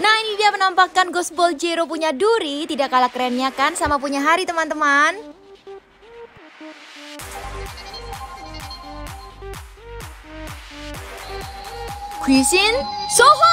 Nah ini dia menampakkan Ghost Ball Zero punya duri. Tidak kalah kerennya kan sama punya hari teman-teman? Kuisin Soho!